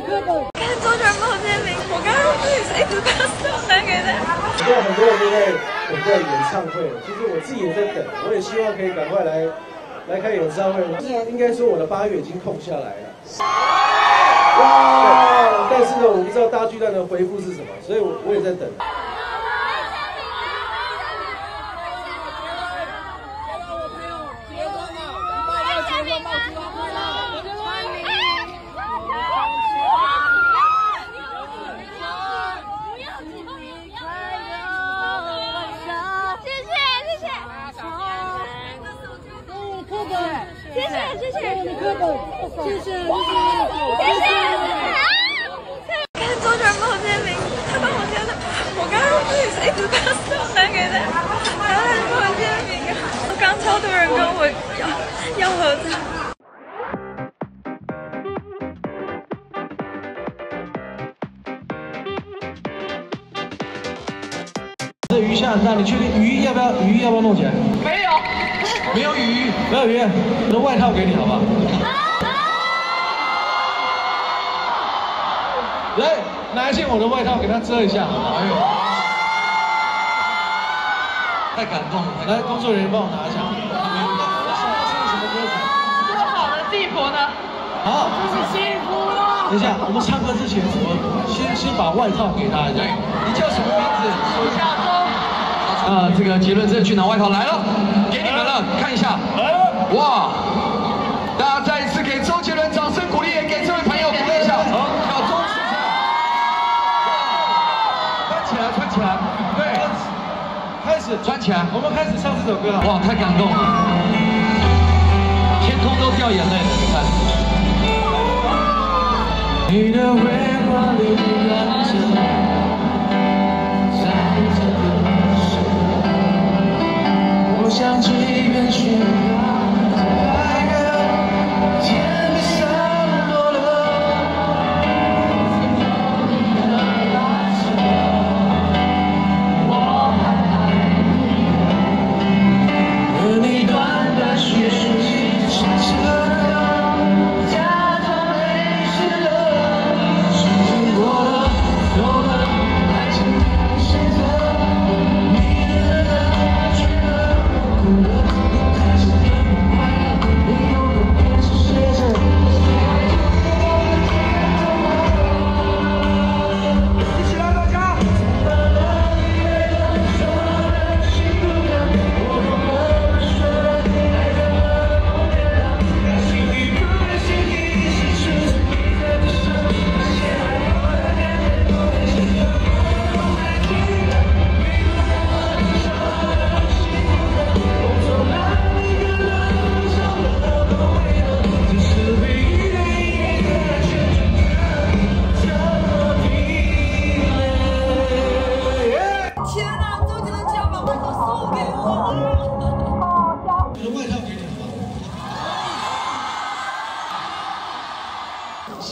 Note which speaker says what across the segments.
Speaker 1: 看周杰伦报签名，我刚刚自己是一直把手拿给他。
Speaker 2: 现在很多人都在等待演唱会，其实我自己也在等，我也希望可以赶快来来开演唱会。应该说我的八月已经空下来了。哇！但是呢，我不知道大巨蛋的回复是什么，所以我我也在等。
Speaker 1: 谢谢谢，谢谢谢谢谢。看周杰伦帮我签名，他帮我签的。我刚刚自己是一直把手拿给他，然后他就帮我签名。我刚超多人跟我要要合照。
Speaker 2: 鱼下很大，你确定鱼要不要？鱼要不要弄起来？
Speaker 3: 没有，
Speaker 2: 没有雨，没有雨，我的外套给你好不好？来，拿一件我的外套给他遮一下，好不好？哎呦，太感动了！来，工作人员帮我拿一下。他们想要唱什么歌曲？
Speaker 3: 说好的地婆呢？
Speaker 2: 好，
Speaker 3: 是幸福了。
Speaker 2: 等一下，我们唱歌之前，我先先把外套给他。对，你叫什么名字？
Speaker 3: 属下中。
Speaker 4: 啊，这个结论正去拿外套来了，给你们了，看一下。哇！大家再一次给周杰伦掌声鼓励，也给这位朋友鼓励一下。好，要忠实下。
Speaker 2: 穿起来，穿起来。对，开始
Speaker 4: 穿起来。
Speaker 2: 我们开始唱这首歌了。
Speaker 4: 哇，太感动了，天空都掉眼泪了，你看。
Speaker 2: 你的微光里染着，像极远悬崖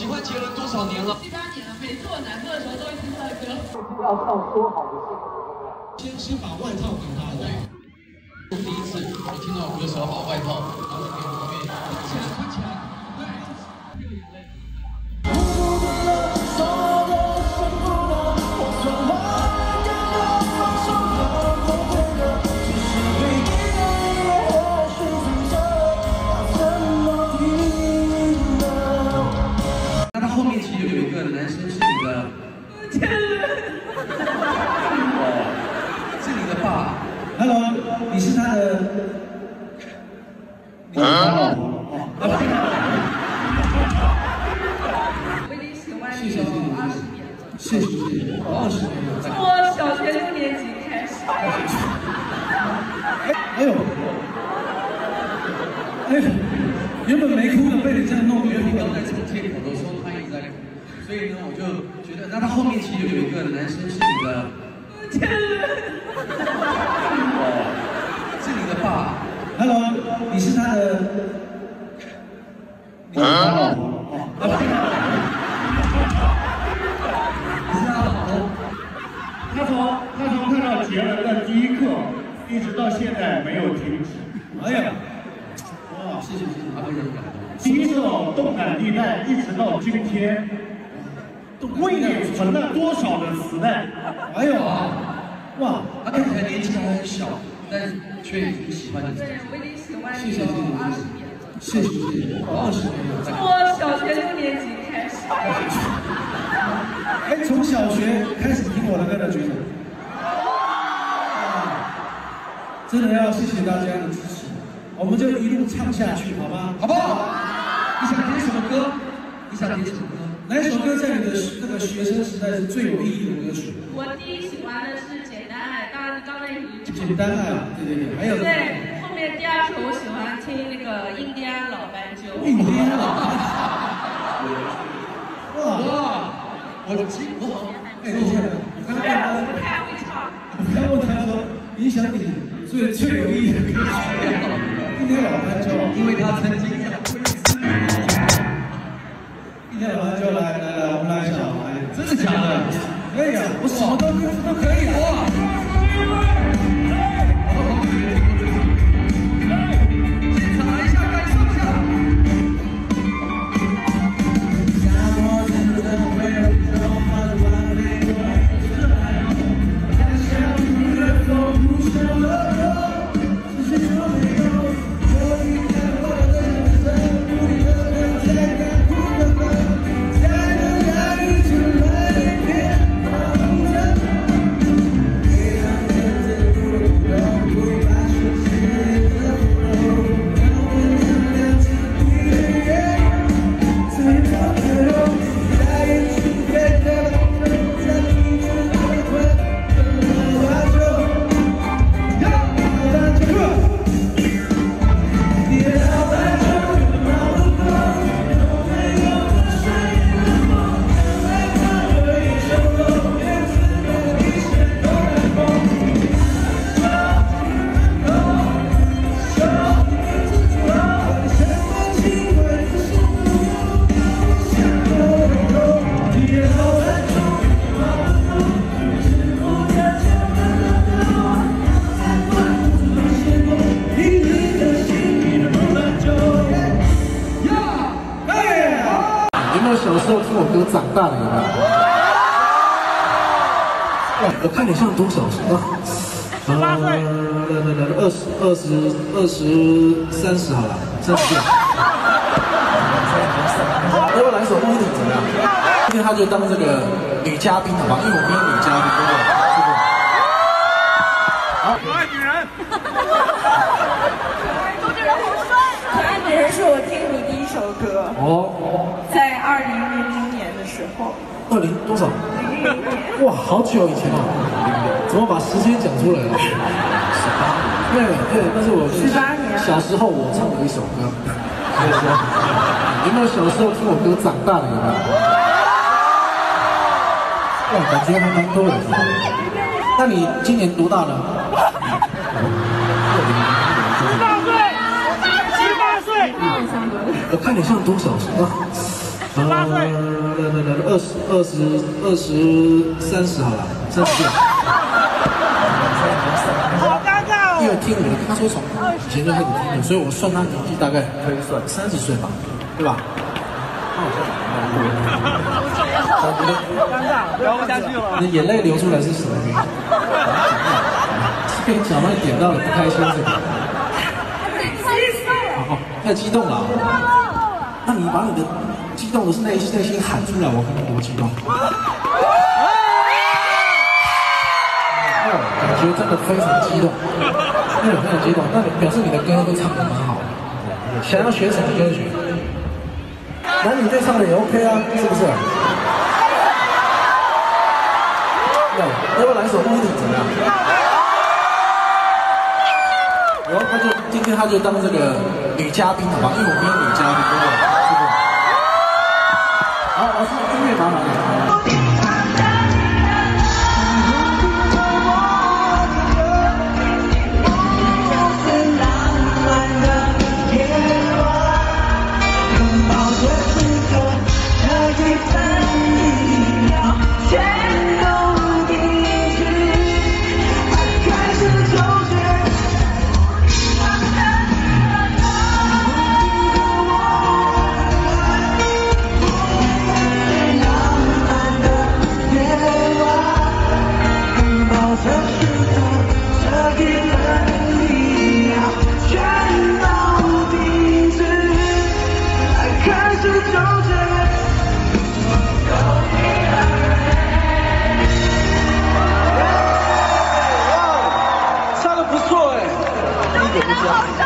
Speaker 4: 喜欢杰伦多少年了？
Speaker 3: 七八年了，每次我难过的时候都会听他的歌。
Speaker 2: 要唱说好的事，先先把外套给他。对，
Speaker 4: 第一次我听到歌手把外套拿给我妹，穿起来，
Speaker 5: 哎呦，原本没哭的被你这样弄，因为你刚才这个借口的时候他一直在哭，所以呢，我就觉得，那他后面其实有一个男生是你的，哦，是你的爸。Hello，你是他的，你是他老婆哦。你是他老婆。
Speaker 6: 他从他从看到杰伦的第一刻，一直到现在没有停止。
Speaker 5: 哎呀，哇，谢谢谢谢，他非常感动。
Speaker 6: 第一首《动感地带》一直到今天，为你存了多少的磁带？
Speaker 2: 还有啊，哇，他看起来年纪还很小，但是却已经喜欢你。
Speaker 3: 对，我已经喜欢
Speaker 2: 谢
Speaker 3: 你有
Speaker 2: 谢谢谢
Speaker 3: 二十年了，
Speaker 2: 谢谢谢谢，二十年了。
Speaker 3: 从我小学六年级开始。
Speaker 2: 哎，从小学开始听我的歌的举手。真的要谢谢大家的支持，我们就一路唱下去，好吗？好不好？你想听什么歌？你想听什么歌？哪一首歌在你的那个学生时代是最有意义的歌曲？
Speaker 3: 我第一喜欢的是《简单爱》，当然刚才已经
Speaker 2: 简单爱啊，对对对，还有呢
Speaker 3: 对，后面第二首我喜欢听那个印第安老斑鸠。
Speaker 2: 印第安老哇哇，我记我好，哎，等一下，我刚刚问他，
Speaker 3: 不太会唱。
Speaker 2: 我刚问他说，影响你最最有意义的歌曲，印第安老斑鸠，因为他曾经想过一次。印第安老斑鸠，来来来，我们来一下，来，真的假的？可以啊，我什么都都可以啊。
Speaker 4: 我看你像多少岁啊？十八岁。来来来，二十二十二十三十好了，三十岁。要不要来首《屋顶》怎么样？今天他就当这个女嘉宾好吧？因为我没有女嘉宾，对不对？是不是？好，
Speaker 6: 可爱女人。
Speaker 3: 可爱女人是我听你第一首歌，
Speaker 4: 哦，
Speaker 3: 在二零零零年的时候。
Speaker 4: 二零多少？哇，好久以前啊，怎么把时间讲出来了？十八年。对对，那是我
Speaker 3: 十八年
Speaker 4: 小时候我唱的一首歌。所以说，有没有小时候听我歌长大的有没有？哇，感觉还蛮多人的。那你今年多大了？
Speaker 6: 十八岁，十八岁。
Speaker 4: 我看你像多少岁啊？十八岁。来来来，二十二十二十三十好了，三十岁。
Speaker 6: 好尴尬
Speaker 4: 因为听我的，他说从以前就开始听的，所以我算他年纪大概可以算三十岁吧，对吧？
Speaker 6: 尴尬，聊不下去了。
Speaker 4: 你的眼泪流出来是什么原因？是被你小麦点到了，不开心是吧？哦，太激动了。那你把你的激动的是内心内心喊出来，我看看多激动。哦，感觉真的非常激动，非常激动。那你表示你的歌都唱得蛮好。想要学什么歌曲？男女对唱的也 OK 啊，是不是？要，要不要来首《屋顶》怎么样？然后他就今天他就当这个女嘉宾好吧？因为我没有女嘉宾，对不对？啊！我是？好，老师音乐麻烦你。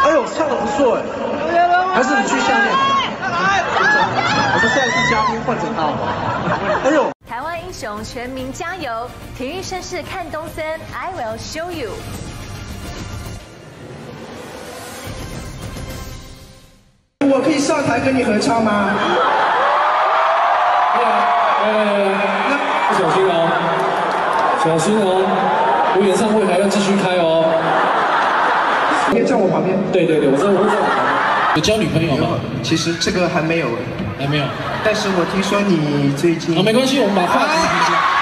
Speaker 4: 哎呦，唱的不错哎，还是你去下面。我说下一次嘉宾换成他。哎呦。
Speaker 7: 台湾英雄全民加油！体育盛世看东森，I will show you。
Speaker 8: 我可以上台跟你合唱吗？
Speaker 2: 呃，小心哦，小心哦，我演唱会还要继续开哦。
Speaker 8: 可以在我旁边。
Speaker 2: 对对对，我在我在我旁边。有交女朋友吗？
Speaker 8: 其实这个还没有，
Speaker 2: 还没有。
Speaker 8: 但是我听说你最近……
Speaker 2: 啊，没关系，我们把话题。